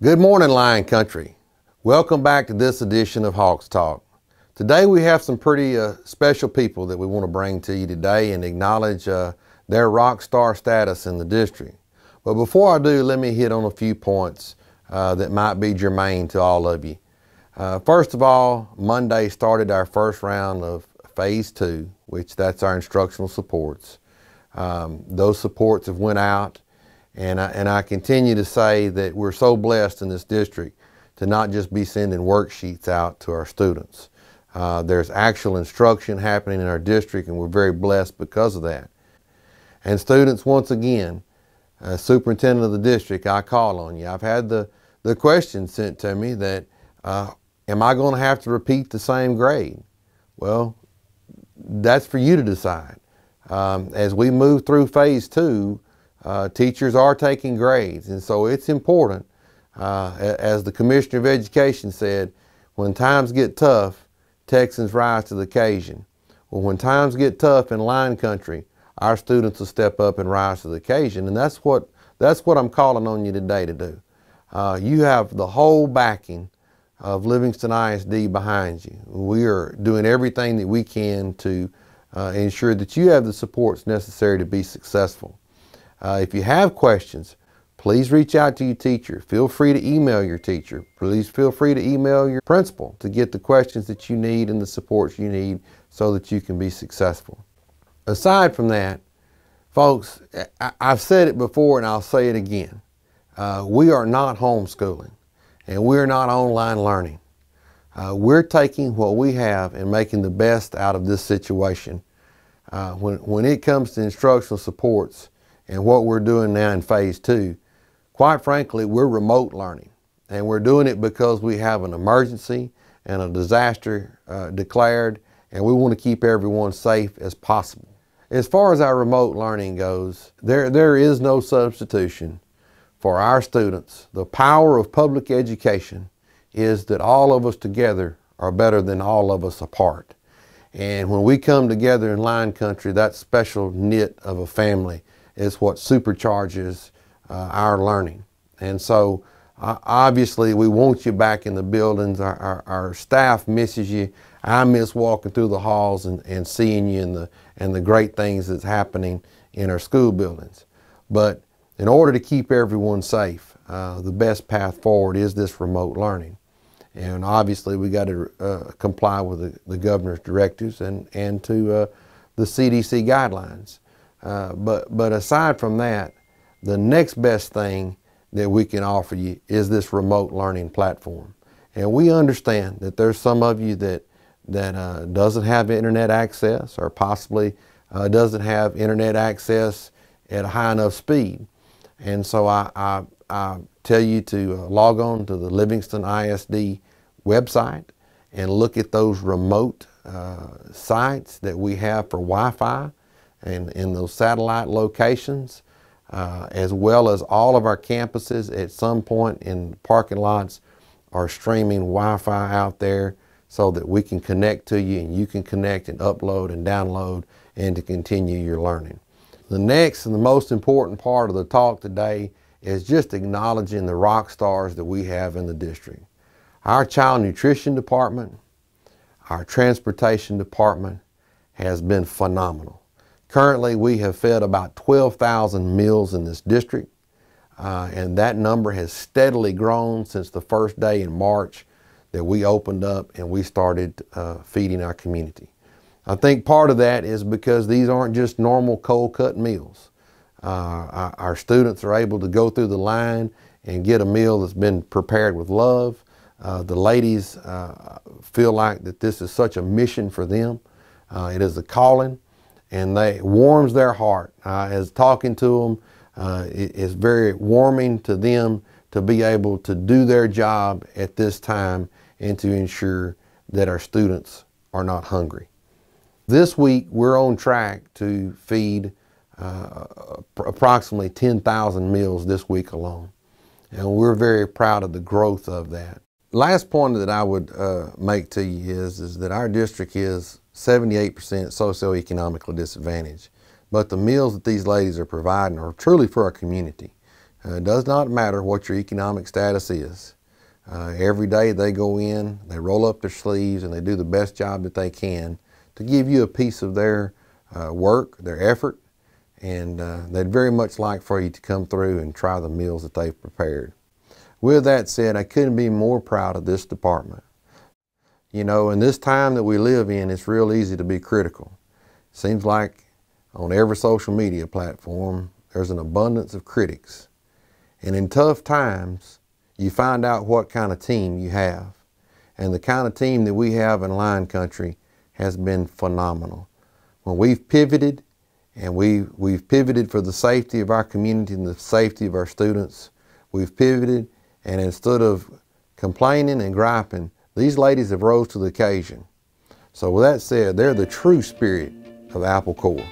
Good morning, Lion Country. Welcome back to this edition of Hawks Talk. Today we have some pretty uh, special people that we want to bring to you today and acknowledge uh, their rock star status in the district. But before I do, let me hit on a few points uh, that might be germane to all of you. Uh, first of all, Monday started our first round of phase two, which that's our instructional supports. Um, those supports have went out and I, and I continue to say that we're so blessed in this district to not just be sending worksheets out to our students. Uh, there's actual instruction happening in our district and we're very blessed because of that. And students, once again, uh, superintendent of the district, I call on you. I've had the, the question sent to me that, uh, am I going to have to repeat the same grade? Well, that's for you to decide. Um, as we move through phase two, uh, teachers are taking grades, and so it's important, uh, as the Commissioner of Education said, when times get tough, Texans rise to the occasion. Well, when times get tough in Lion Country, our students will step up and rise to the occasion, and that's what that's what I'm calling on you today to do. Uh, you have the whole backing of Livingston ISD behind you. We are doing everything that we can to uh, ensure that you have the supports necessary to be successful. Uh, if you have questions, please reach out to your teacher. Feel free to email your teacher. Please feel free to email your principal to get the questions that you need and the supports you need so that you can be successful. Aside from that, folks, I, have said it before and I'll say it again. Uh, we are not homeschooling and we're not online learning. Uh, we're taking what we have and making the best out of this situation. Uh, when, when it comes to instructional supports, and what we're doing now in phase two, quite frankly, we're remote learning. And we're doing it because we have an emergency and a disaster uh, declared, and we want to keep everyone safe as possible. As far as our remote learning goes, there, there is no substitution for our students. The power of public education is that all of us together are better than all of us apart. And when we come together in Lion Country, that special knit of a family is what supercharges uh, our learning. And so uh, obviously we want you back in the buildings. Our, our, our, staff misses you. I miss walking through the halls and, and seeing you and the, and the great things that's happening in our school buildings. But in order to keep everyone safe, uh, the best path forward is this remote learning. And obviously we got to uh, comply with the, the, governor's directives and, and to uh, the CDC guidelines. Uh, but, but aside from that, the next best thing that we can offer you is this remote learning platform. And we understand that there's some of you that, that uh, doesn't have internet access or possibly uh, doesn't have internet access at a high enough speed. And so I, I, I tell you to uh, log on to the Livingston ISD website and look at those remote uh, sites that we have for Wi-Fi and in those satellite locations, uh, as well as all of our campuses at some point in parking lots are streaming Wi-Fi out there so that we can connect to you and you can connect and upload and download and to continue your learning. The next and the most important part of the talk today is just acknowledging the rock stars that we have in the district. Our child nutrition department, our transportation department has been phenomenal. Currently, we have fed about 12,000 meals in this district, uh, and that number has steadily grown since the first day in March that we opened up and we started uh, feeding our community. I think part of that is because these aren't just normal cold cut meals. Uh, our, students are able to go through the line and get a meal that's been prepared with love. Uh, the ladies uh, feel like that this is such a mission for them. Uh, it is a calling and they warms their heart. Uh, as talking to them uh, it is very warming to them to be able to do their job at this time and to ensure that our students are not hungry. This week we're on track to feed uh, approximately 10,000 meals this week alone. And we're very proud of the growth of that. Last point that I would uh, make to you is, is that our district is 78% socioeconomically disadvantaged. But the meals that these ladies are providing are truly for our community. Uh, it does not matter what your economic status is. Uh, every day they go in, they roll up their sleeves, and they do the best job that they can to give you a piece of their uh, work, their effort, and uh, they'd very much like for you to come through and try the meals that they've prepared. With that said, I couldn't be more proud of this department. You know, in this time that we live in, it's real easy to be critical. Seems like on every social media platform, there's an abundance of critics. And in tough times, you find out what kind of team you have. And the kind of team that we have in Lion Country has been phenomenal. When we've pivoted and we, we've pivoted for the safety of our community and the safety of our students, we've pivoted and instead of complaining and griping, these ladies have rose to the occasion. So with that said, they're the true spirit of Apple Corps.